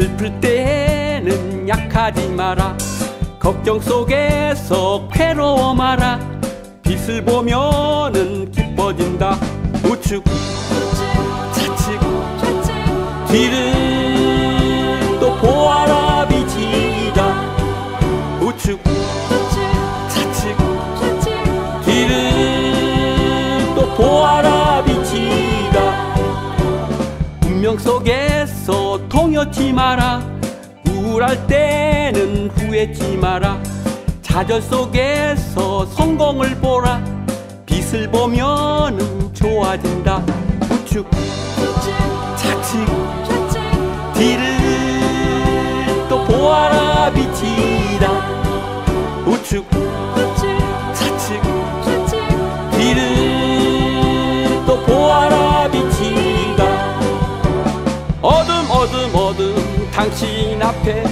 슬플 때는 약하지 마라. 걱정 속에서 괴로워 마라. 빛을 보면은 기뻐진다. 우측 좌측 뒤를 또 보아라 빛이다. 우측 좌측 뒤를 또 보아라 빛이다. 운명 속에 서 통였지 마라. 우울할 때는 후회지 마라. 좌절 속에서 성공을 보라. 빛을 보면은 좋아진다. 우측 좌측 뒤를 또 보아라 빛이다. 우측 좌측 뒤를 또 보아라 빛이다. 어둠 어둠 어둠 당신 앞에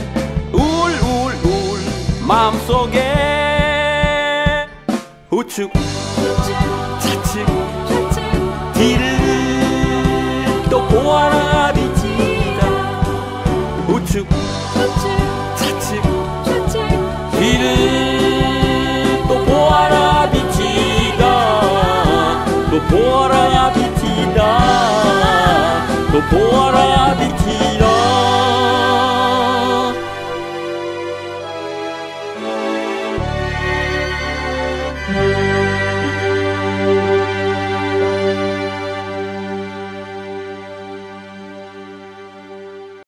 우울 우울 우울 마음속에. 우측 좌측 뒤를 또 보아라 빛이다 우측 좌측 뒤를 또 보아라 빛이다 또 보아라 빛이다 또 보아라 빛이다